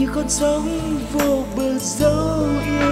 như con sóng vô bờ dấu yêu.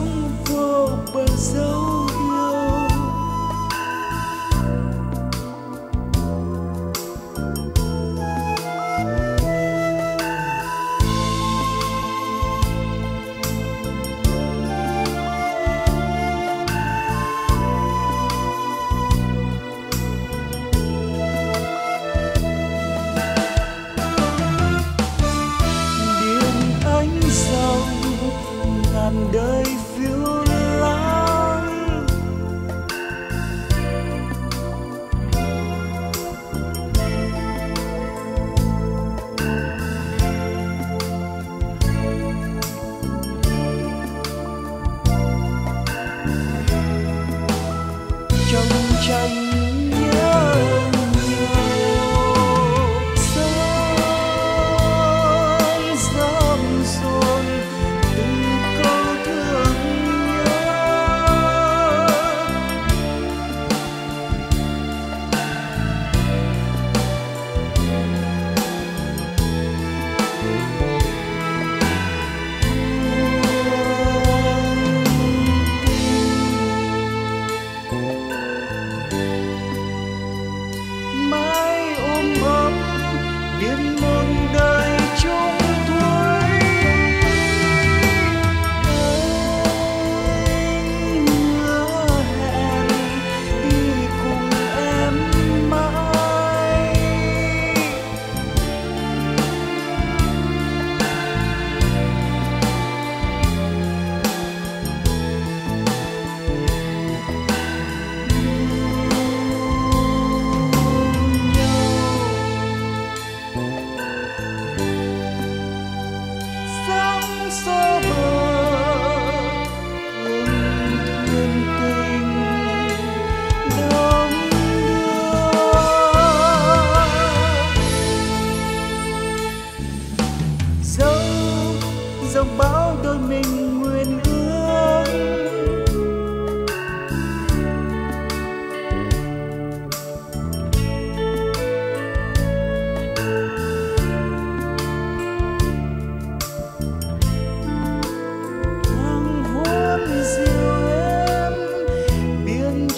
sóng vô bờ dấu